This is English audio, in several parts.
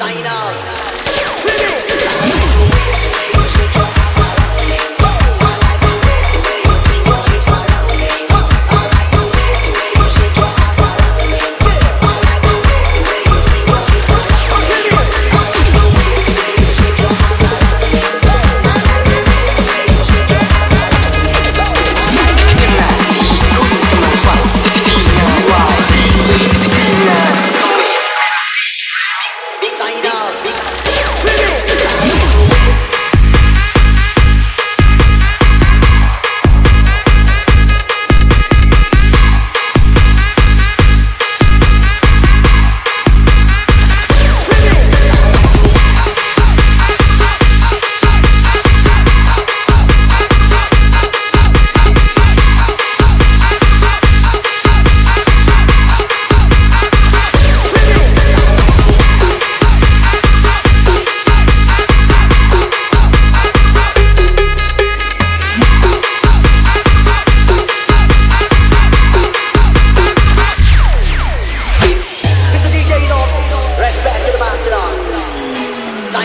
sign out. Finish.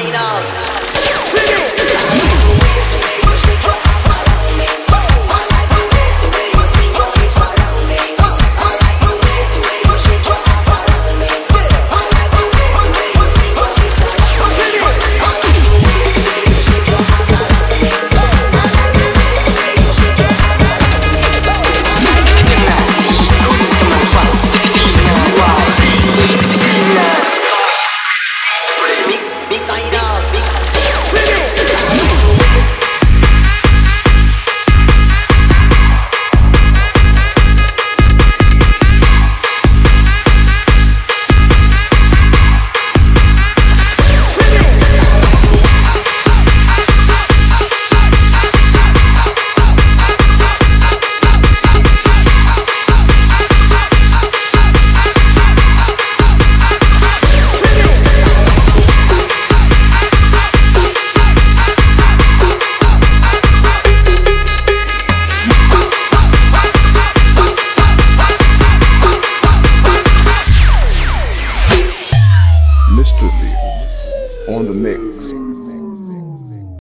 clean out. Mr. Lee on the mix.